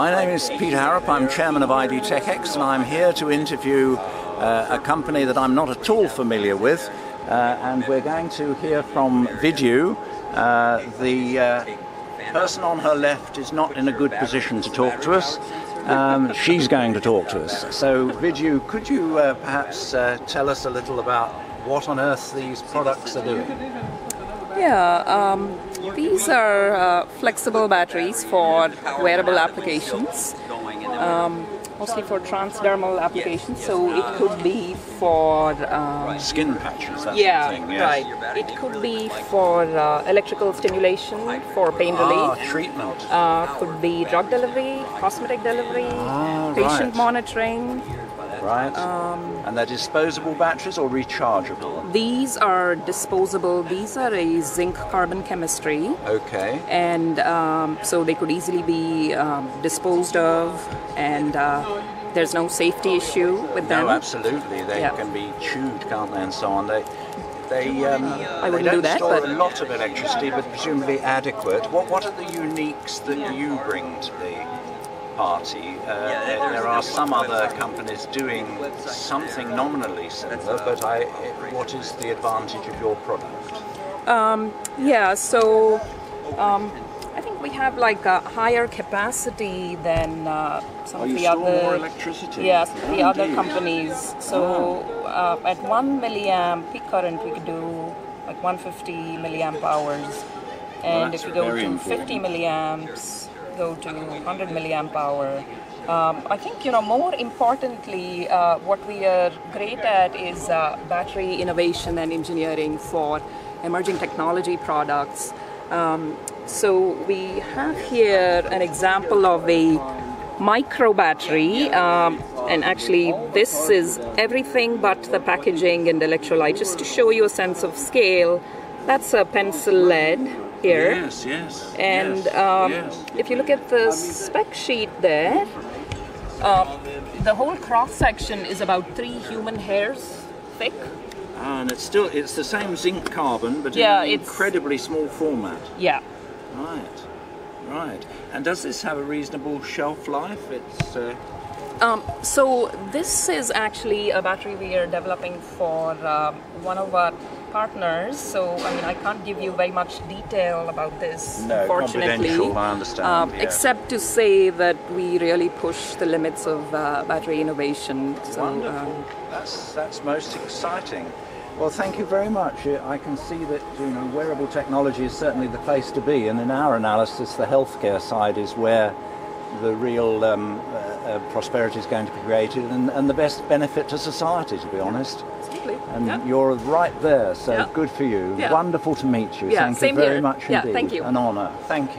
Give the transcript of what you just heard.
My name is Peter Harrop. I'm chairman of IDTechEx, and I'm here to interview uh, a company that I'm not at all familiar with. Uh, and we're going to hear from Vidu. Uh, the uh, person on her left is not in a good position to talk to us. Um, she's going to talk to us. So, Vidu, could you uh, perhaps uh, tell us a little about what on earth these products are doing? Yeah, um, these are uh, flexible batteries for wearable applications, um, mostly for transdermal applications. So it could be for um, skin patches. Yeah, yes. right. It could be for uh, electrical stimulation for pain Ah, relief. treatment. Uh, could be drug delivery, cosmetic delivery, Ah, patient right. monitoring. Right. Um, and they're disposable batteries or rechargeable? These are disposable. These are a zinc carbon chemistry. Okay. and um, so they could easily be um, disposed of, and uh, there's no safety issue with them. No, absolutely. They Yeah. can be chewed, can't they, and so on. They, they, um, they wouldn't don't do that, store but- a lot of electricity, but presumably adequate. What, what are the uniques that you bring to the party? Uh, there, there are some other companies doing something nominally similar, but I, what is the advantage of your product? Yeah, so um, I think we have like a higher capacity than uh, some Oh, of the store other more electricity? Yeah, some the Oh, other companies. So uh, at one milliamp peak current, we could do like 150 milliamp hours, and that's if you go very to important. 50 milliamps, go to 100 milliamp hour. Um, I think you know more importantly, uh, what we are great at is uh, battery innovation and engineering for emerging technology products. Um, so we have here an example of a micro battery, um, and actually this is everything but the packaging and electrolyte. Just to show you a sense of scale, that's a pencil lead here. Yes, yes. And yes, um, yes. if you look at the spec sheet there, um, the whole cross section is about three human hairs thick. And it's still it's the same zinc carbon, but Yeah, in an incredibly small format. Yeah. Right, right. And does this have a reasonable shelf life? It's uh, Um, so this is actually a battery we are developing for um, one of our partners. So I mean, I can't give you very much detail about this, No, unfortunately. confidential, I understand, Um, yes. Except to say that we really push the limits of uh, battery innovation. So, wonderful. um, that's that's most exciting. Well, thank you very much. I can see that you know wearable technology is certainly the place to be, and in our analysis, the healthcare side is where the real um, uh, uh, prosperity is going to be created, and, and the best benefit to society, to be honest. absolutely. And Yeah. you're right there, so Yeah. good for you. Yeah. Wonderful to meet you. Yeah, thank you very here. much Yeah, indeed. thank you. An honour. Thank you.